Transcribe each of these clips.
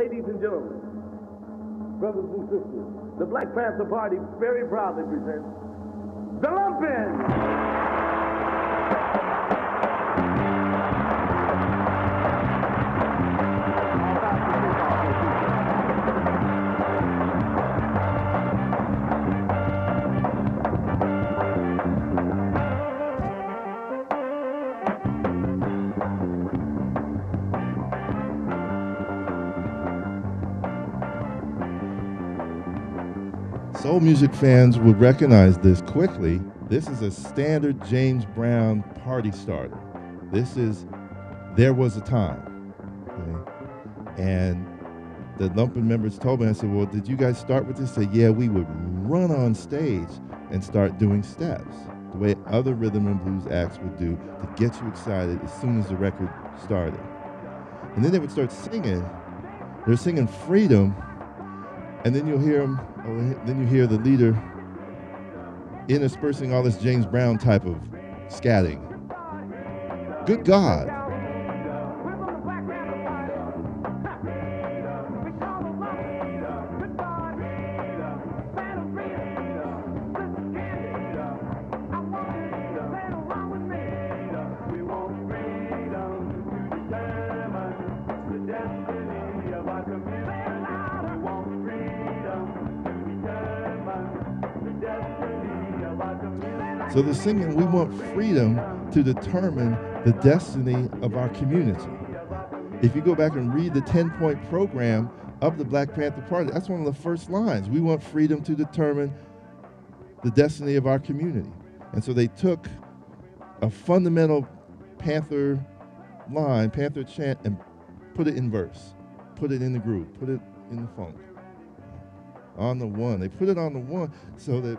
Ladies and gentlemen, brothers and sisters, the Black Panther Party very proudly presents the Lumpen! Soul music fans would recognize this quickly. This is a standard James Brown party starter. This is There Was a Time. Okay? And the Lumpen members told me, I said, Well, did you guys start with this? They said, Yeah, we would run on stage and start doing steps the way other rhythm and blues acts would do to get you excited as soon as the record started. And then they would start singing. They're singing Freedom, and then you'll hear them Oh, then you hear the leader interspersing all this James Brown type of scatting. Good God. So they're singing, We want freedom to determine the destiny of our community. If you go back and read the 10 point program of the Black Panther Party, that's one of the first lines. We want freedom to determine the destiny of our community. And so they took a fundamental Panther line, Panther chant, and put it in verse, put it in the groove, put it in the funk. On the one. They put it on the one so that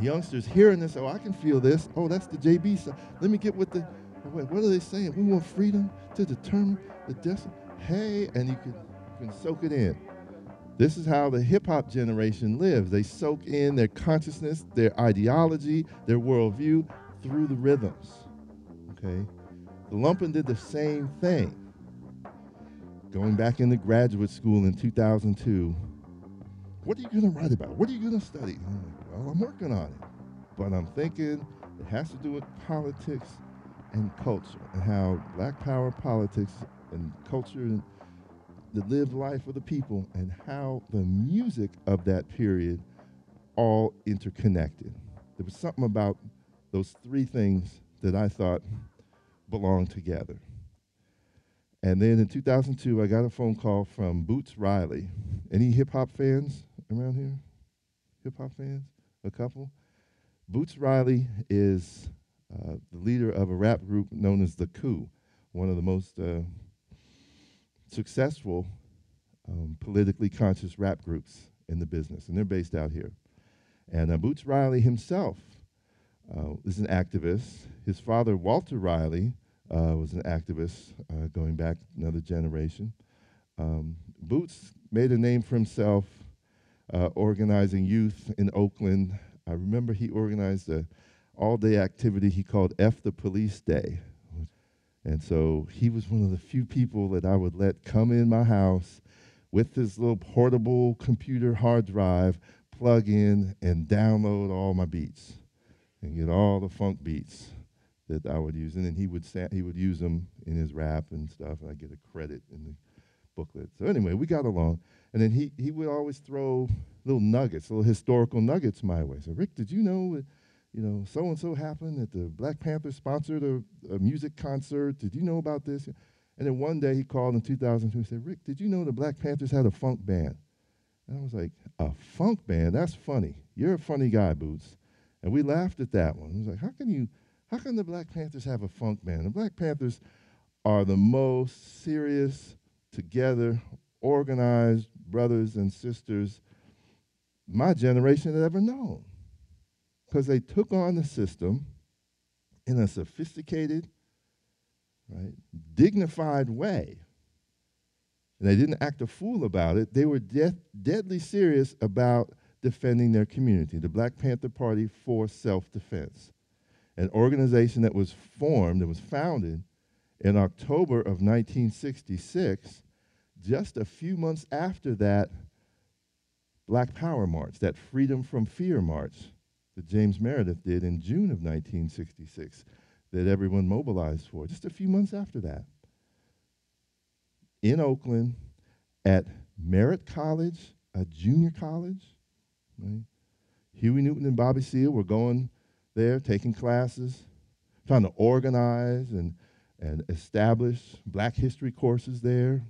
youngsters hearing this, oh, I can feel this. Oh, that's the JB side. Let me get with the, oh, wait, what are they saying? We want freedom to determine the destiny. Hey, and you can, you can soak it in. This is how the hip hop generation lives. They soak in their consciousness, their ideology, their worldview through the rhythms. Okay? The Lumpen did the same thing. Going back into graduate school in 2002, what are you going to write about? What are you going to study? Oh Well, I'm working on it. But I'm thinking it has to do with politics and culture and how black power politics and culture and the lived life of the people and how the music of that period all interconnected. There was something about those three things that I thought belonged together. And then in 2002, I got a phone call from Boots Riley. Any hip hop fans around here? Hip hop fans? A couple. Boots Riley is uh, the leader of a rap group known as The Coup, one of the most uh, successful um, politically conscious rap groups in the business, and they're based out here. And uh, Boots Riley himself uh, is an activist. His father, Walter Riley, uh, was an activist uh, going back another generation. Um, Boots made a name for himself uh, organizing youth in Oakland. I remember he organized a all-day activity he called F the Police Day. And so he was one of the few people that I would let come in my house with this little portable computer hard drive, plug in and download all my beats and get all the funk beats that I would use. And then he would he would use them in his rap and stuff, and I get a credit in the booklet. So anyway, we got along. And then he, he would always throw little nuggets, little historical nuggets my way. So, Rick, did you know you know, so and so happened that the Black Panthers sponsored a, a, music concert? Did you know about this? And then one day he called in 2002 and said, Rick, did you know the Black Panthers had a funk band? And I was like, a funk band? That's funny. You're a funny guy, Boots. And we laughed at that one. I was like, how can you, how can the Black Panthers have a funk band? The Black Panthers are the most serious, together, organized brothers and sisters my generation had ever known. Because they took on the system in a sophisticated, right, dignified way. And they didn't act a fool about it. They were de- deadly serious about defending their community. The Black Panther Party for Self Defense, an organization that was formed, that was founded in October of 1966 just a few months after that Black Power March, that Freedom from Fear March that James Meredith did in June of 1966, that everyone mobilized for, just a few months after that. In Oakland, at Merritt College, a junior college, right? Huey Newton and Bobby Seale were going there, taking classes, trying to organize and, and establish black history courses there,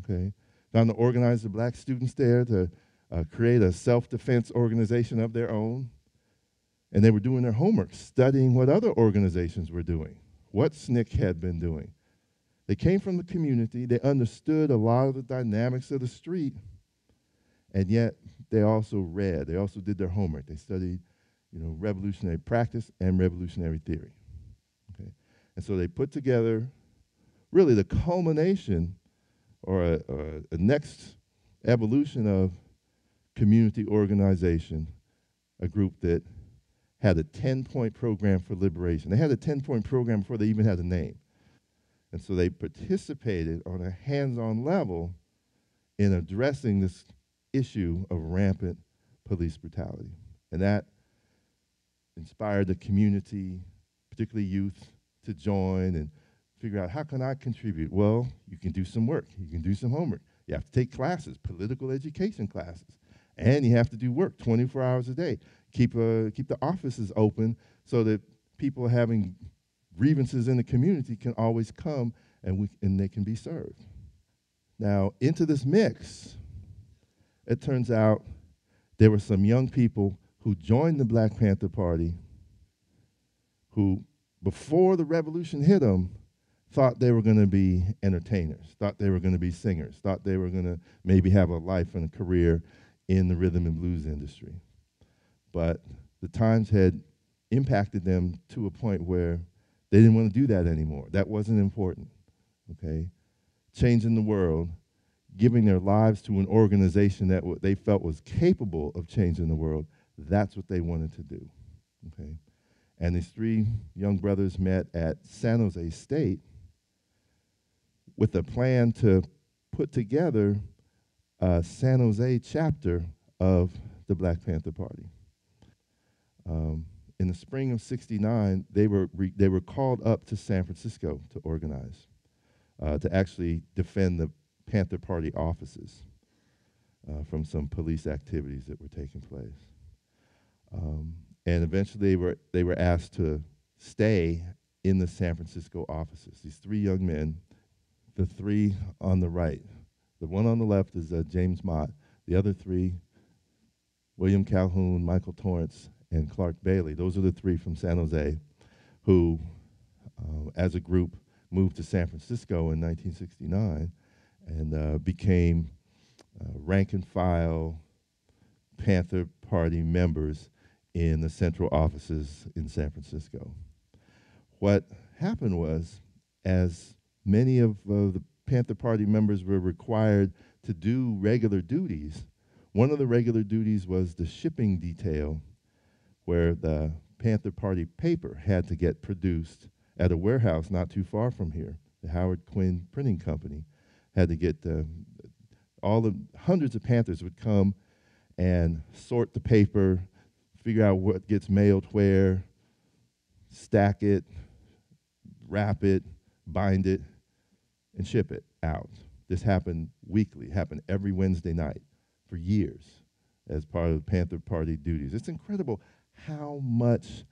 okay? Trying to organize the black students there to uh, create a self-defense organization of their own. And they were doing their homework, studying what other organizations were doing, what SNCC had been doing. They came from the community, they understood a lot of the dynamics of the street, and yet they also read, they also did their homework. They studied, you know, revolutionary practice and revolutionary theory. And so they put together really the culmination or a, a, a next evolution of community organization, a group that had a 10 point program for liberation. They had a 10 point program before they even had a name. And so they participated on a hands on level in addressing this issue of rampant police brutality. And that inspired the community, particularly youth, to join and figure out how can I contribute? Well, you can do some work, you can do some homework. You have to take classes, political education classes, and you have to do work 24 hours a day. Keep, uh, keep the offices open so that people having grievances in the community can always come and, we, and they can be served. Now, into this mix, it turns out there were some young people who joined the Black Panther Party who, before the revolution hit them, thought they were going to be entertainers, thought they were going to be singers, thought they were going to maybe have a life and a career in the rhythm and blues industry. But the times had impacted them to a point where they didn't want to do that anymore. That wasn't important, okay? Changing the world, giving their lives to an organization that they felt was capable of changing the world, that's what they wanted to do, okay? And these three young brothers met at San Jose State with a plan to put together a San Jose chapter of the Black Panther Party. Um, in the spring of 69, they were, they were called up to San Francisco to organize, uh, to actually defend the Panther Party offices uh, from some police activities that were taking place. Um, and eventually they were, they were asked to stay in the San Francisco offices. These three young men, the three on the right. The one on the left is uh, James Mott. The other three, William Calhoun, Michael Torrance, and Clark Bailey. Those are the three from San Jose who, uh, as a group, moved to San Francisco in 1969 and uh, became uh, rank and file Panther Party members in the central offices in San Francisco. What happened was, as many of uh, the Panther Party members were required to do regular duties, one of the regular duties was the shipping detail where the Panther Party paper had to get produced at a warehouse not too far from here. The Howard Quinn Printing Company had to get uh, all the hundreds of Panthers would come and sort the paper, figure out what gets mailed where, stack it, wrap it, bind it, and ship it out. This happened weekly, happened every Wednesday night for years as part of the Panther Party duties. It's incredible how much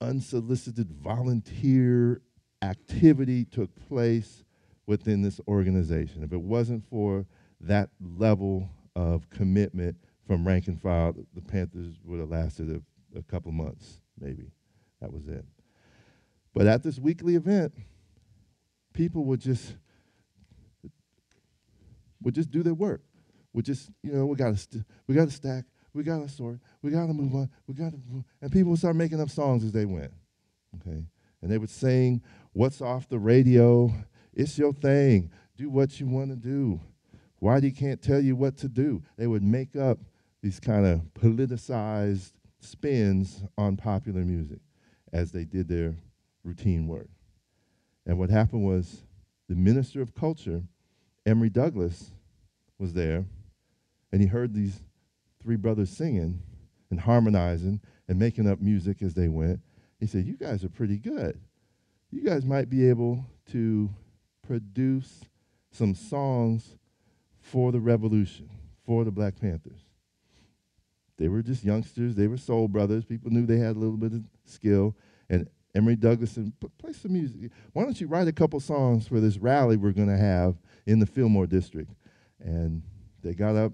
unsolicited volunteer activity took place within this organization. If it wasn't for that level of commitment from rank and file, the Panthers would have lasted a, a couple months, maybe. That was it. But at this weekly event, people would just would just do their work. Would just, you know, we got to we got to stack we got to sort, we got to move on, we got to And people would start making up songs as they went, okay? And they would sing, What's off the radio? It's your thing. Do what you want to do. Whitey can't tell you what to do. They would make up these kind of politicized spins on popular music as they did their routine work. And what happened was the minister of culture Emory Douglas was there, and he heard these three brothers singing and harmonizing and making up music as they went. He said, You guys are pretty good. You guys might be able to produce some songs for the revolution, for the Black Panthers. They were just youngsters, they were soul brothers. People knew they had a little bit of skill. And Emory Douglas said, Play some music. Why don't you write a couple songs for this rally we're going to have in the Fillmore district? And they got up,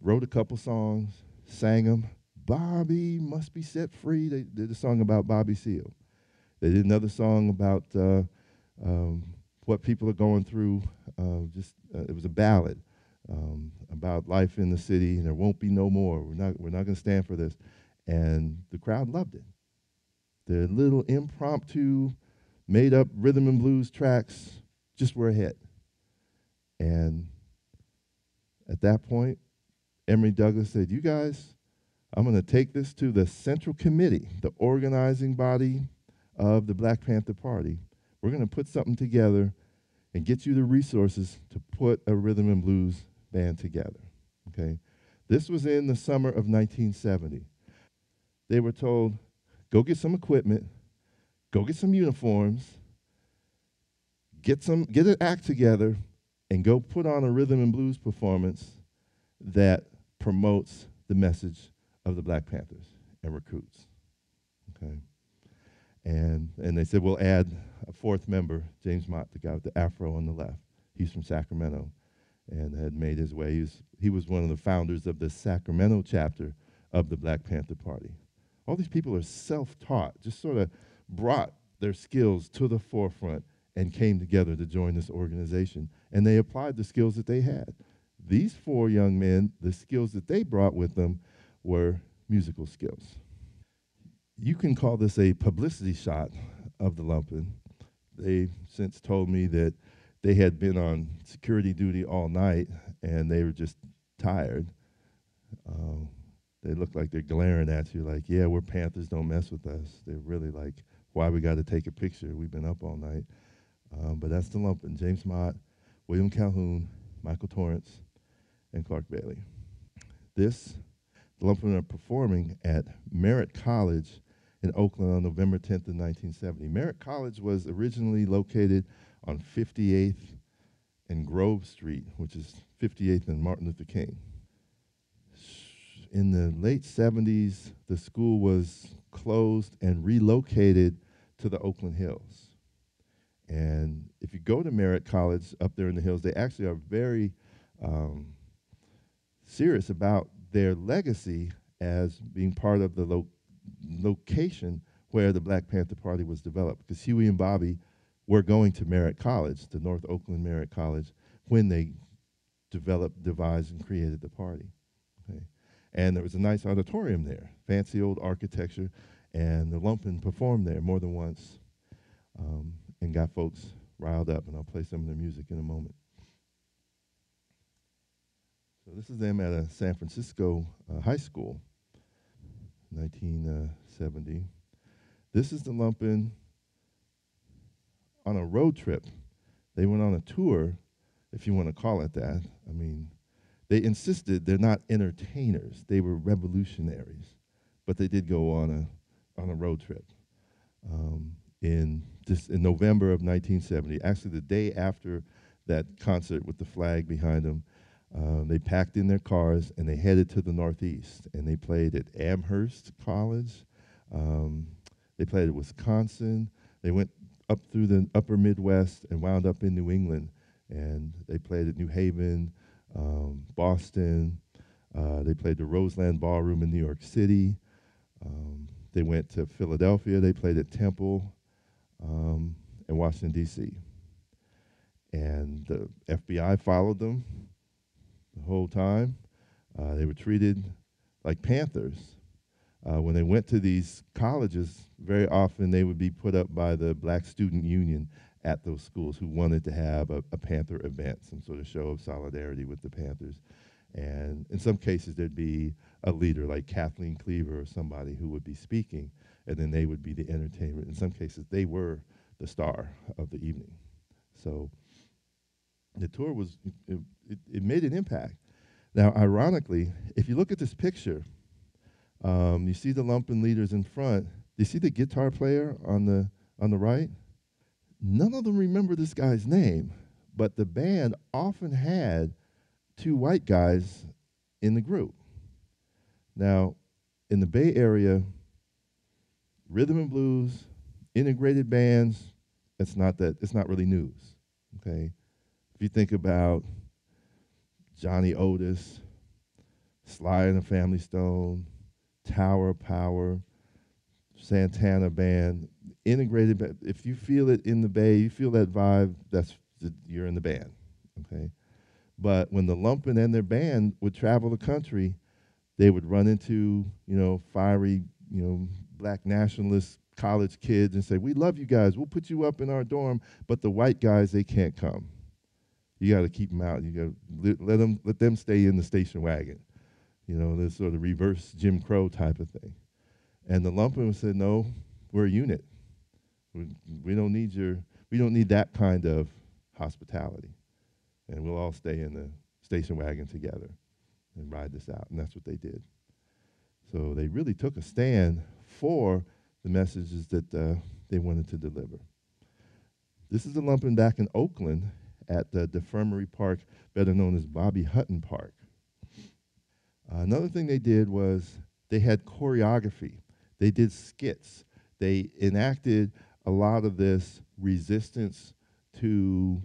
wrote a couple songs, sang them. Bobby must be set free. They did a song about Bobby Seale. They did another song about uh, um, what people are going through. Uh, just uh, it was a ballad um, about life in the city, and there won't be no more. We're not we're not going to stand for this, and the crowd loved it. The little impromptu, made up rhythm and blues tracks just were a hit, and at that point, Emory Douglas said, "You guys." I'm going to take this to the Central Committee, the organizing body of the Black Panther Party. We're going to put something together and get you the resources to put a rhythm and blues band together. Okay? This was in the summer of 1970. They were told, go get some equipment, go get some uniforms, get some get an act together, and go put on a rhythm and blues performance that promotes the message of the Black Panthers and recruits. Okay. And, and they said, we'll add a fourth member, James Mott, the guy with the afro on the left. He's from Sacramento and had made his way. He was, he was one of the founders of the Sacramento chapter of the Black Panther Party. All these people are self taught, just sort of brought their skills to the forefront and came together to join this organization. And they applied the skills that they had. These four young men, the skills that they brought with them were musical skills you can call this a publicity shot of the Lumpen. They since told me that they had been on security duty all night and they were just tired. Uh, they look like they're glaring at you, like, yeah, we're Panthers, don't mess with us. They're really like, why we got to take a picture? We've been up all night. Um, but that's the Lumpen. James Mott, William Calhoun, Michael Torrance, and Clark Bailey. This, the Lumpen are performing at Merritt College in Oakland on November 10th of 1970. Merritt College was originally located on 58th and Grove Street, which is 58th and Martin Luther King. In the late 70s, the school was closed and relocated to the Oakland Hills. And if you go to Merritt College up there in the hills, they actually are very um, serious about their legacy as being part of the lo- location where the Black Panther Party was developed because Huey and Bobby were going to Merritt College, the North Oakland Merritt College, when they developed, devised, and created the party. Okay. And there was a nice auditorium there, fancy old architecture, and the Lumpen performed there more than once um, and got folks riled up, and I'll play some of their music in a moment. So this is them at a San Francisco uh, high school. 1970. This is the Lumpen on a road trip. They went on a tour, if you want to call it that. I mean, they insisted they're not entertainers, they were revolutionaries. But they did go on a, on a road trip um, in, this, in November of 1970, actually, the day after that concert with the flag behind them. Uh, they packed in their cars and they headed to the Northeast. And they played at Amherst College. Um, they played at Wisconsin. They went up through the upper Midwest and wound up in New England. And they played at New Haven, um, Boston. Uh, they played the Roseland Ballroom in New York City. Um, they went to Philadelphia. They played at Temple um, in Washington, D.C. And the FBI followed them the whole time. Uh, they were treated like panthers. Uh, when they went to these colleges, very often they would be put up by the Black Student Union at those schools who wanted to have a, a Panther event, some sort of show of solidarity with the Panthers. And in some cases, there'd be a leader like Kathleen Cleaver or somebody who would be speaking, and then they would be the entertainment. In some cases, they were the star of the evening. So The tour was, it, it, it made an impact. Now, ironically, if you look at this picture, um, you see the lumpen leaders in front. You see the guitar player on the on the right? None of them remember this guy's name, but the band often had two white guys in the group. Now, in the Bay Area, rhythm and blues, integrated bands, it's not that it's not really news. Okay? If you think about Johnny Otis, Sly and the Family Stone, Tower Power, Santana Band, integrated. If you feel it in the Bay, you feel that vibe. That's you're in the band, okay. But when the Lumpen and their band would travel the country, they would run into you know fiery you know black nationalist college kids and say, "We love you guys. We'll put you up in our dorm." But the white guys, they can't come. You got to keep them out. You got to let them let them stay in the station wagon. You know, this sort of reverse Jim Crow type of thing. And the lumpen said, "No, we're a unit. We, we don't need your we don't need that kind of hospitality, and we'll all stay in the station wagon together and ride this out." And that's what they did. So they really took a stand for the messages that uh, they wanted to deliver. This is the lumpen back in Oakland at the Defremery Park, better known as Bobby Hutton Park. Another thing they did was they had choreography. They did skits. They enacted a lot of this resistance to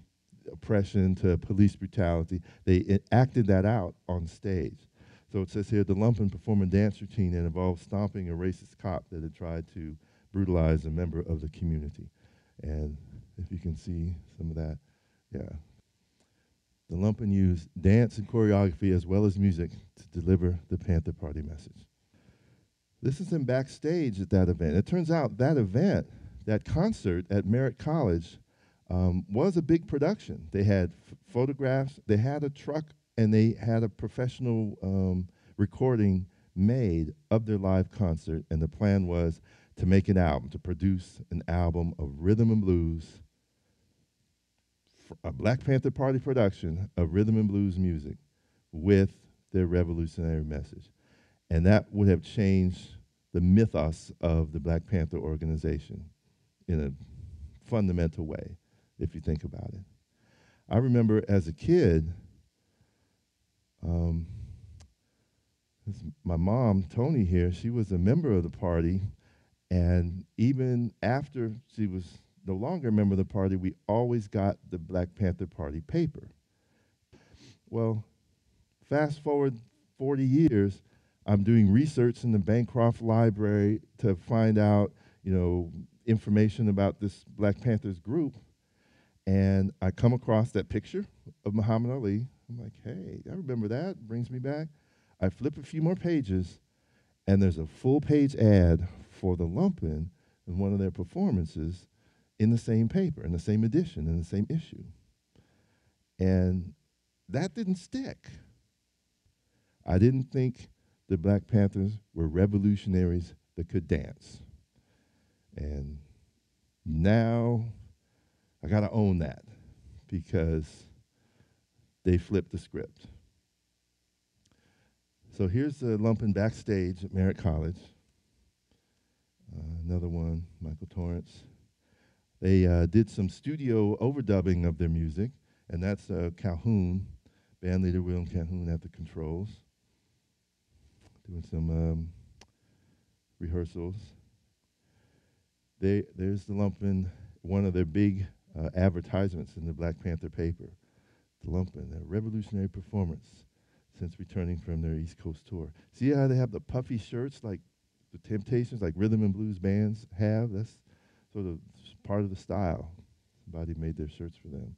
oppression, to police brutality. They acted that out on stage. So it says here the lumpen perform a dance routine that involved stomping a racist cop that had tried to brutalize a member of the community. And if you can see some of that, yeah. The lumpen used dance and choreography as well as music to deliver the Panther Party message. This is in backstage at that event. It turns out that event, that concert at Merritt College, um, was a big production. They had photographs, they had a truck, and they had a professional um, recording made of their live concert. And the plan was to make an album, to produce an album of rhythm and blues, a Black Panther Party production of rhythm and blues music with their revolutionary message. And that would have changed the mythos of the Black Panther organization in a fundamental way, if you think about it. I remember as a kid, um, my mom, Tony here, she was a member of the party, and even after she was no longer a member of the party, we always got the Black Panther Party paper. Well, fast forward 40 years, I'm doing research in the Bancroft Library to find out, you know, information about this Black Panthers group. And I come across that picture of Muhammad Ali. I'm like, hey, I remember that. Brings me back. I flip a few more pages, and there's a full page ad for the Lumpen in one of their performances in the same paper, in the same edition, in the same issue. And that didn't stick. I didn't think the Black Panthers were revolutionaries that could dance. And now I got to own that because they flipped the script. So here's the lumpen backstage at Merritt College. Uh, another one, Michael Torrance. They uh, did some studio overdubbing of their music, and that's uh, Calhoun, band leader William Calhoun at the controls, doing some um, rehearsals. They, there's the Lumpen, one of their big uh, advertisements in the Black Panther paper. The Lumpen, a revolutionary performance since returning from their East Coast tour. See how they have the puffy shirts like the Temptations, like rhythm and blues bands have? That's sort of part of the style. Somebody made their shirts for them.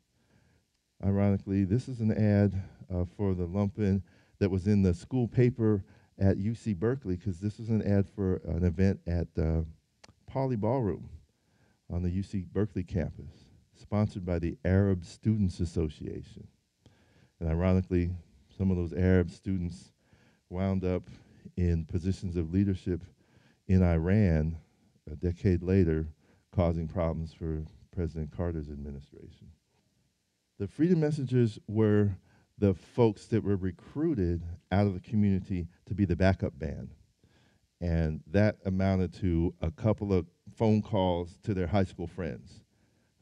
Ironically, this is an ad uh, for the lumpen that was in the school paper at UC Berkeley because this was an ad for an event at uh, Pauley Ballroom on the UC Berkeley campus, sponsored by the Arab Students Association. And ironically, some of those Arab students wound up in positions of leadership in Iran a decade later causing problems for President Carter's administration. The Freedom Messengers were the folks that were recruited out of the community to be the backup band. And that amounted to a couple of phone calls to their high school friends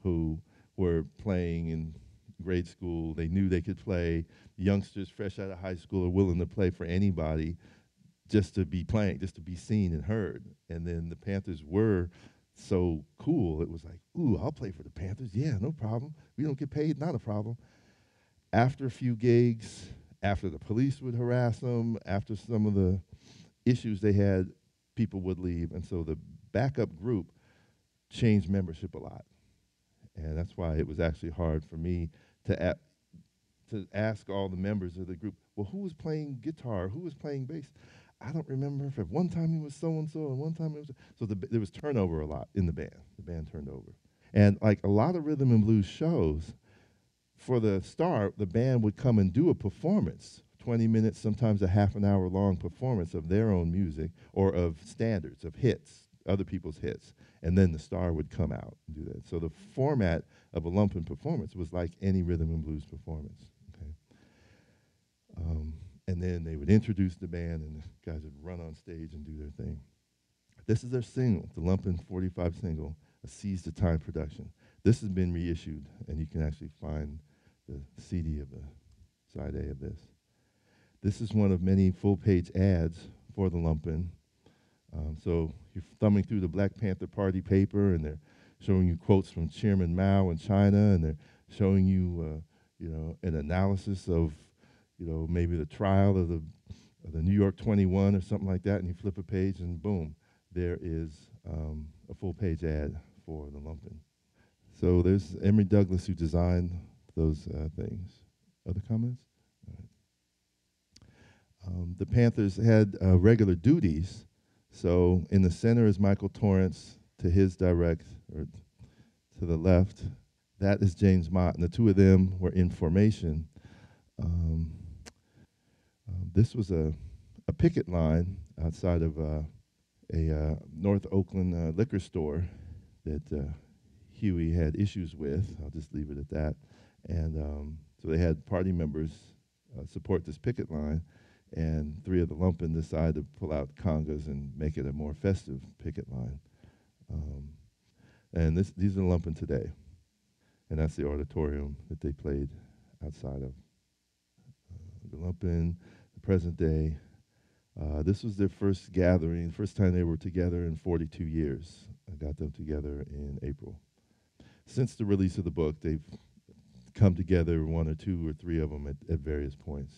who were playing in grade school. They knew they could play. Youngsters fresh out of high school are willing to play for anybody just to be playing, just to be seen and heard. And then the Panthers were so cool. It was like, ooh, I'll play for the Panthers. Yeah, no problem. We don't get paid, not a problem. After a few gigs, after the police would harass them, after some of the issues they had, people would leave. And so the backup group changed membership a lot. And that's why it was actually hard for me to, a- to ask all the members of the group, well, who was playing guitar? Who was playing bass? I don't remember if one time it was so and so, and one time it was so. The, there was turnover a lot in the band. The band turned over, and like a lot of rhythm and blues shows, for the start, the band would come and do a performance, 20 minutes, sometimes a half an hour long performance of their own music or of standards, of hits, other people's hits, and then the star would come out and do that. So the format of a lumpen performance was like any rhythm and blues performance. Okay. Um, and then they would introduce the band, and the guys would run on stage and do their thing. This is their single, the Lumpen 45 single, a Seize the Time production. This has been reissued, and you can actually find the CD of the side A of this. This is one of many full-page ads for the Lumpen. Um, so you're thumbing through the Black Panther Party paper, and they're showing you quotes from Chairman Mao in China, and they're showing you, uh, you know, an analysis of you know, maybe the trial of the, of the New York 21 or something like that, and you flip a page and boom, there is um, a full page ad for the Lumpen. So there's Emory Douglas who designed those uh, things. Other comments? Um, the Panthers had uh, regular duties. So in the center is Michael Torrance to his direct, or to the left. That is James Mott, and the two of them were in formation. Um, um, this was a, a picket line outside of uh, a uh, North Oakland uh, liquor store that uh, Huey had issues with. I'll just leave it at that. And um, so they had party members uh, support this picket line, and three of the lumpen decided to pull out congas and make it a more festive picket line. Um, and this, these are the lumpen today. And that's the auditorium that they played outside of. Uh, the present day. Uh, this was their first gathering, first time they were together in 42 years. I got them together in April. Since the release of the book, they've come together, one or two or three of them at, at various points.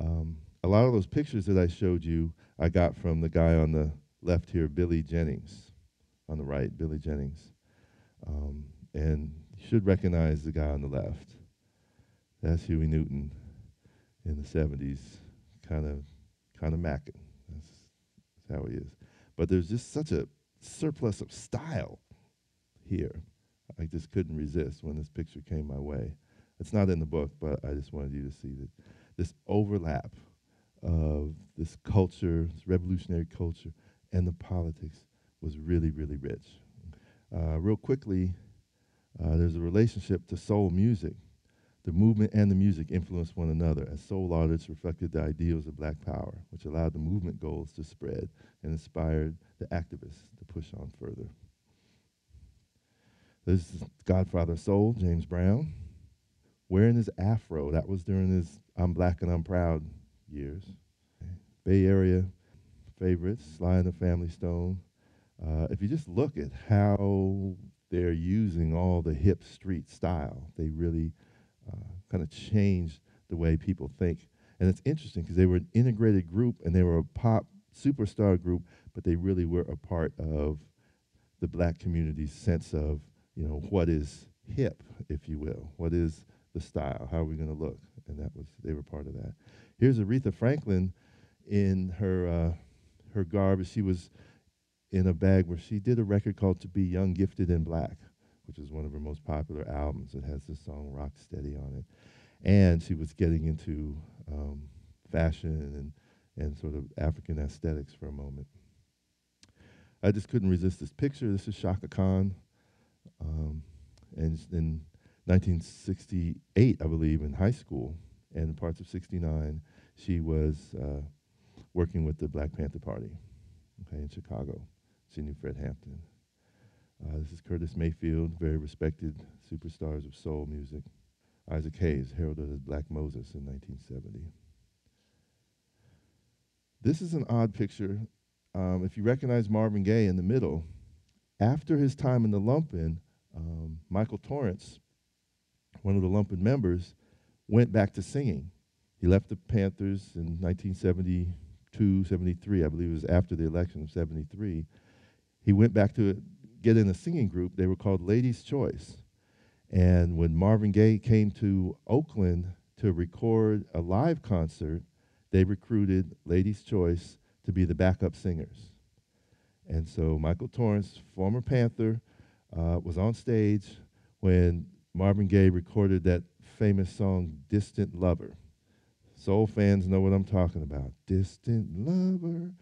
Um, a lot of those pictures that I showed you, I got from the guy on the left here, Billy Jennings. On the right, Billy Jennings. Um, and you should recognize the guy on the left. That's Huey Newton in the 70s kind of kind of macking. That's, that's how he is. But there's just such a surplus of style here. I just couldn't resist when this picture came my way. It's not in the book, but I just wanted you to see that this overlap of this culture, this revolutionary culture, and the politics was really, really rich. Uh, real quickly, uh, there's a relationship to soul music. The movement and the music influenced one another as soul artists reflected the ideals of black power, which allowed the movement goals to spread and inspired the activists to push on further. There's Godfather Soul, James Brown, wearing his afro. That was during his I'm Black and I'm Proud years. Bay Area favorites, Sly and the Family Stone. Uh, if you just look at how they're using all the hip street style, they really kind of changed the way people think. And it's interesting because they were an integrated group and they were a pop superstar group, but they really were a part of the black community's sense of, you know, what is hip, if you will, what is the style, how are we going to look, and that was they were part of that. Here's Aretha Franklin in her uh, her garb. She was in a bag where she did a record called "To Be Young, Gifted, and Black," which is one of her most popular albums. It has the song Rock Steady on it. And she was getting into um, fashion and, and sort of African aesthetics for a moment. I just couldn't resist this picture. This is Chaka Khan. Um, and in 1968, I believe, in high school, and parts of 69, she was uh, working with the Black Panther Party, okay, in Chicago. She knew Fred Hampton. Uh, this is Curtis Mayfield, very respected superstars of soul music. Isaac Hayes, heralded as Black Moses in 1970. This is an odd picture. Um, if you recognize Marvin Gaye in the middle, after his time in the Lumpen, um, Michael Torrance, one of the Lumpen members, went back to singing. He left the Panthers in 1972, 73, I believe it was after the election of 73. He went back to get in a singing group. They were called Ladies' Choice. And when Marvin Gaye came to Oakland to record a live concert, they recruited Ladies' Choice to be the backup singers. And so Michael Torrance, former Panther, uh, was on stage when Marvin Gaye recorded that famous song, Distant Lover. Soul fans know what I'm talking about. Distant Lover.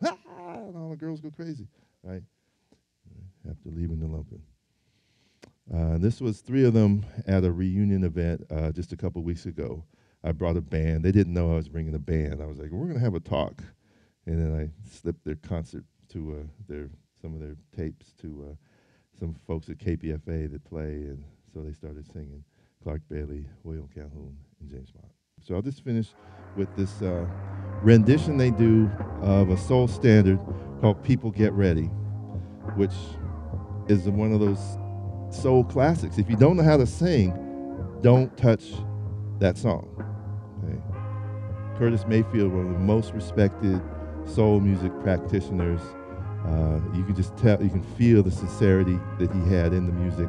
And all the girls go crazy, right? After leaving the Lumpen. Uh, this was three of them at a reunion event uh, just a couple weeks ago. I brought a band. They didn't know I was bringing a band. I was like, "We're going to have a talk," and then I slipped their concert to uh, their some of their tapes to uh, some folks at KPFA that play, and so they started singing. Clark Bailey, William Calhoun, and James Mott. So I'll just finish with this uh, rendition they do of a soul standard called "People Get Ready," which is one of those soul classics. If you don't know how to sing, don't touch that song. Okay? Curtis Mayfield, one of the most respected soul music practitioners. Uh, you can just tell, you can feel the sincerity that he had in the music,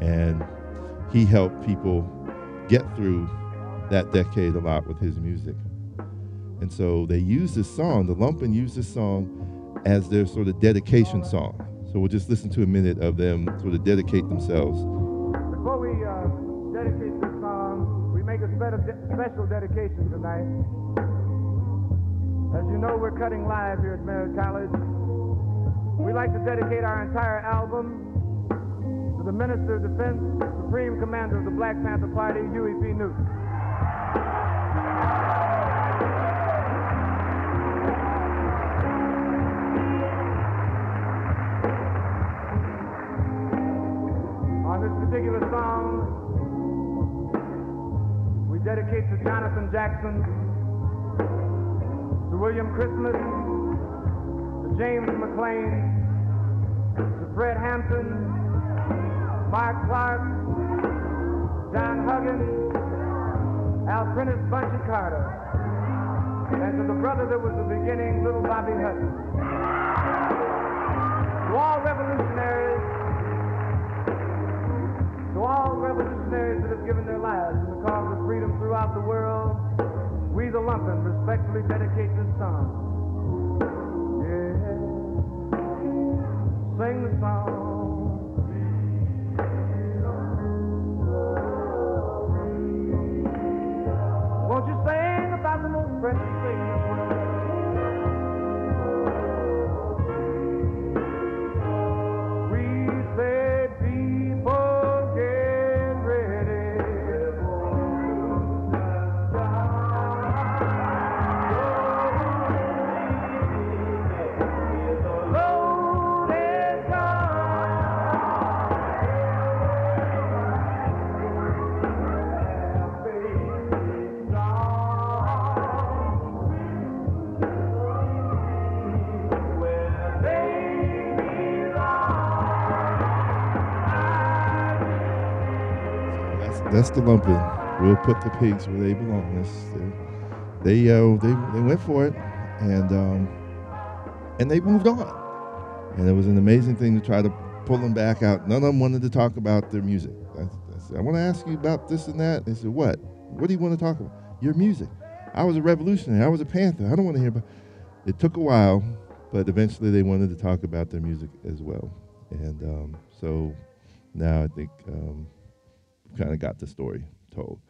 and he helped people get through that decade a lot with his music. And so they use this song, the Lumpen used this song as their sort of dedication song. So we'll just listen to a minute of them sort of dedicate themselves. Before we uh, dedicate this song, we make a special dedication tonight. As you know, we're cutting live here at Merritt College. We like to dedicate our entire album to the Minister of Defense, Supreme Commander of the Black Panther Party, Huey P. Newton. Dedicate to Jonathan Jackson, to William Christmas, to James McClain, to Fred Hampton, Mark Clark, John Huggins, Alprentice Bunchy Carter, and to the brother that was the beginning, little Bobby Hutton. To all revolutionaries, to all revolutionaries that have given their lives cause freedom throughout the world, we the Lumpen respectfully dedicate this song. Yeah. Sing the song. That's the lumpen. We'll put the pigs where they belong. They they, uh, they they went for it, and um, and they moved on. And it was an amazing thing to try to pull them back out. None of them wanted to talk about their music. I, I said, I want to ask you about this and that. They said, What? What do you want to talk about? Your music. I was a revolutionary. I was a Panther. I don't want to hear about. It took a while, but eventually they wanted to talk about their music as well. And um, so now I think um, kind of got the story told.